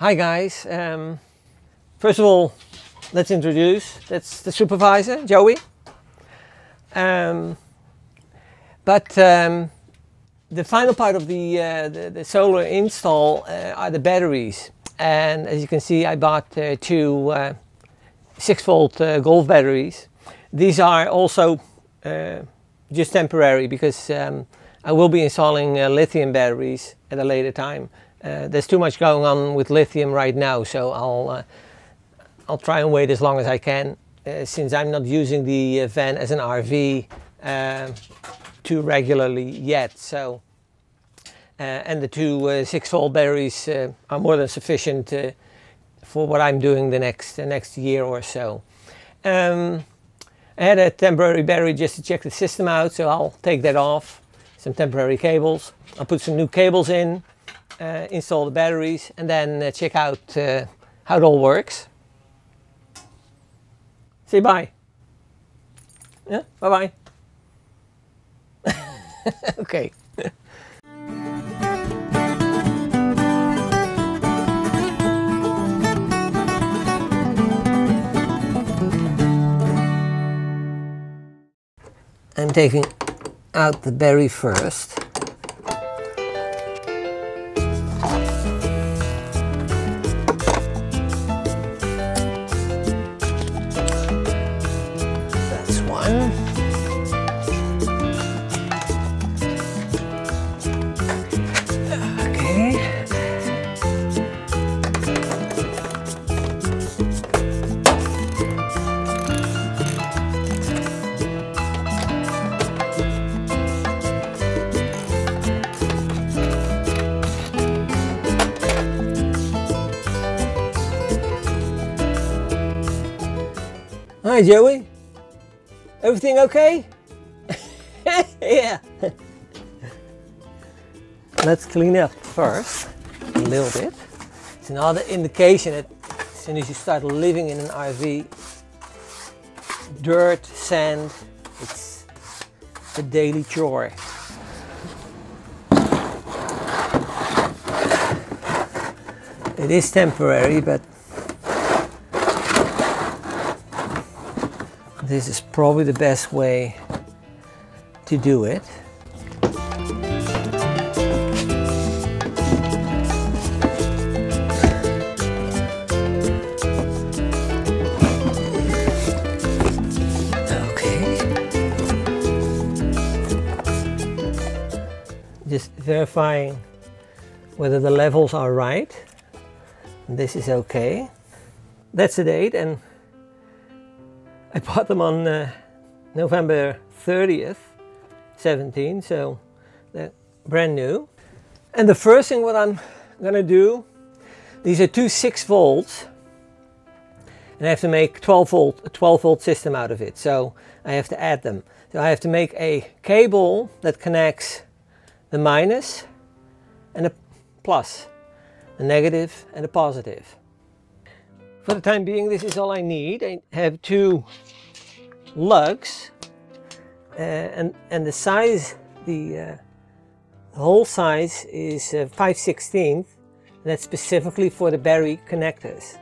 Hi guys. Um, first of all, let's introduce. That's the supervisor, Joey. Um, but um, the final part of the, uh, the, the, solar install uh, are the batteries. And as you can see, I bought uh, two uh, 6 volt uh, Golf batteries. These are also uh, just temporary because um, I will be installing lithium batteries at a later time. There's too much going on with lithium right now, so I'll, I'll try and wait as long as I can since I'm not using the van as an RV too regularly yet. So, uh, and the two uh, six volt batteries uh, are more than sufficient for what I'm doing the next the next year or so. Um, I had a temporary battery just to check the system out, so I'll take that off. Some temporary cables. I'll put some new cables in, uh, install the batteries, and then uh, check out uh, how it all works. Say bye. Yeah, bye bye. okay. I'm taking out the berry first. Hi Joey. Everything okay? yeah. Let's clean up first a little bit. It's another indication that as soon as you start living in an RV, dirt, sand, it's a daily chore. It is temporary, but This is probably the best way to do it. Just verifying whether the levels are right. This is okay. That's the date and I bought them on uh, November 30th, 17, so they're brand new. And the first thing what I'm gonna do, these are two 6 volts, and I have to make 12 volt, a 12 volt system out of it, so I have to add them. So I have to make a cable that connects the minus and the plus, the negative and the positive. For the time being, this is all I need. I have two lugs uh, and, and the size, the, uh, the whole size is uh, 5 16th. That's specifically for the berry connectors,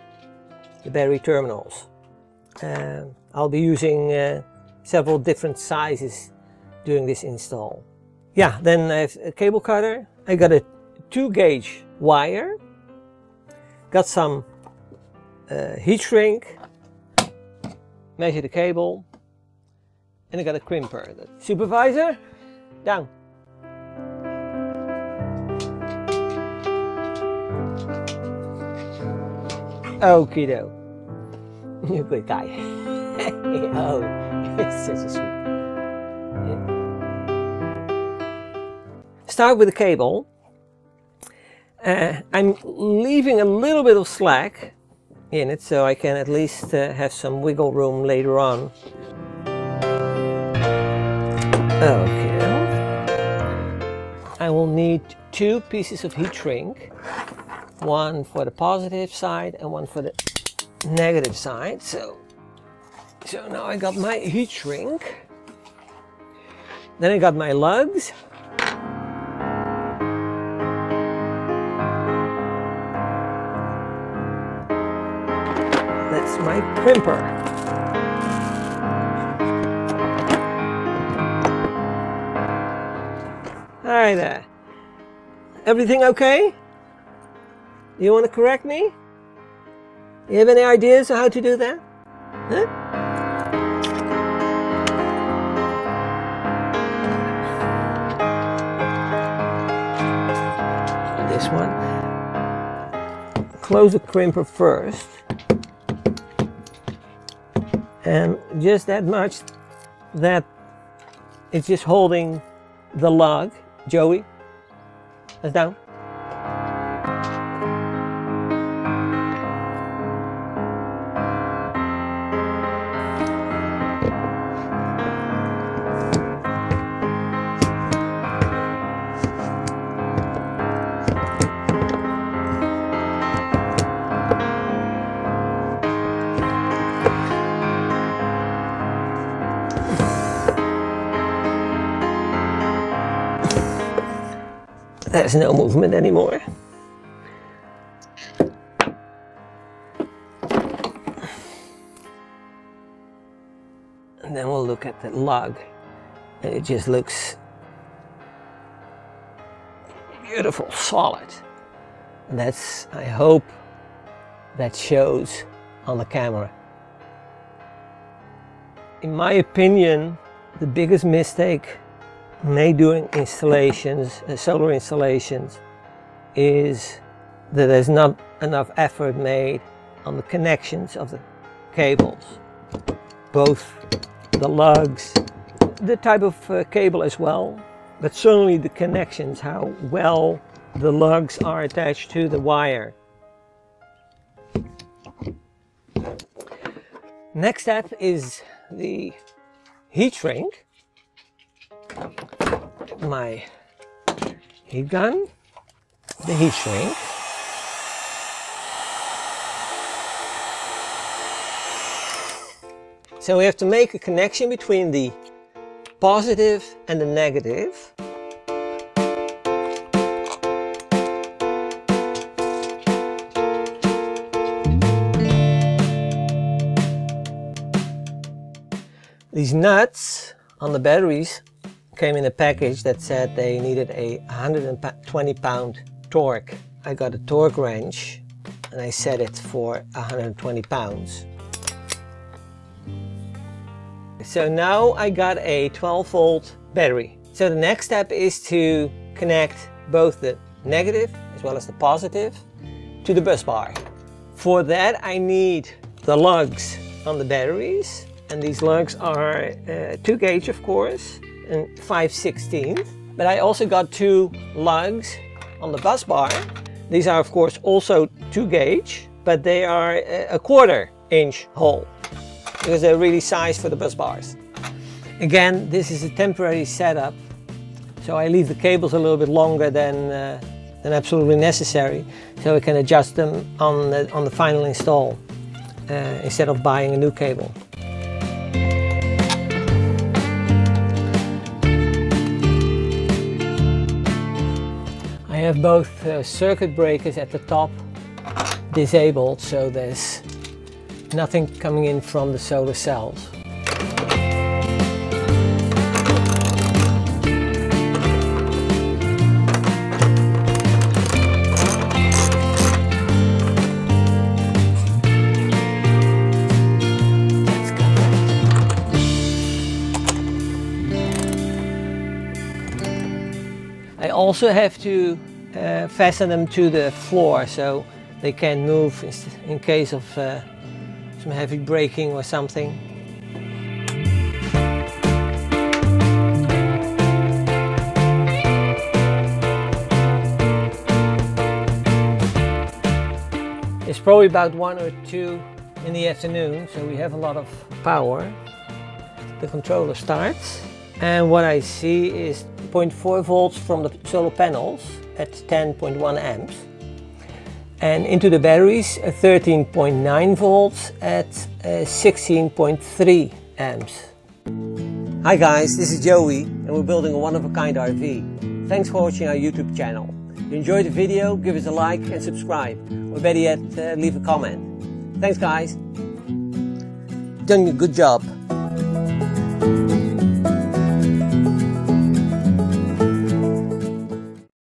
the berry terminals. Um, I'll be using uh, several different sizes during this install. Yeah, then I have a cable cutter. I got a 2 gauge wire. Got some uh, heat shrink, measure the cable, and I got a crimper. Supervisor, down. Okie doke. You good guy. oh, you're such a sweet. Yeah. Start with the cable. Uh, I'm leaving a little bit of slack in it so I can at least uh, have some wiggle room later on. Okay. I will need two pieces of heat shrink, one for the positive side and one for the negative side. So, so now I got my heat shrink. Then I got my lugs. Crimper. Hi there. Everything okay? You want to correct me? You have any ideas on how to do that? Huh? This one. Close the crimper first. And just that much that it's just holding the log, Joey, that's down. There's no movement anymore. And then we'll look at the lug. And it just looks beautiful, solid. And that's, I hope, that shows on the camera. In my opinion, the biggest mistake doing installations, uh, solar installations, is that there's not enough effort made on the connections of the cables, both the lugs, the type of uh, cable as well, but certainly the connections, how well the lugs are attached to the wire. Next step is the heat shrink my heat gun, the heat shrink. So we have to make a connection between the positive and the negative. These nuts on the batteries came in a package that said they needed a 120 pound torque. I got a torque wrench and I set it for 120 pounds. So now I got a 12 volt battery. So the next step is to connect both the negative as well as the positive to the bus bar. For that I need the lugs on the batteries and these lugs are uh, 2 gauge of course and 5 16th. But I also got two lugs on the bus bar. These are of course also 2 gauge, but they are a quarter inch hole because they're really sized for the bus bars. Again, this is a temporary setup, so I leave the cables a little bit longer than, uh, than absolutely necessary, so I can adjust them on the, on the final install uh, instead of buying a new cable. Have both uh, circuit breakers at the top disabled so there's nothing coming in from the solar cells. I also have to uh, fasten them to the floor so they can move in case of uh, some heavy braking or something. It's probably about one or two in the afternoon, so we have a lot of power. The controller starts, and what I see is 0.4 volts from the solar panels at 10.1 amps and into the batteries 13.9 volts at 16.3 uh, amps. Hi guys, this is Joey and we're building a one-of-a-kind RV. Thanks for watching our YouTube channel. If you enjoyed the video, give us a like and subscribe, or better yet, uh, leave a comment. Thanks guys. done a good job.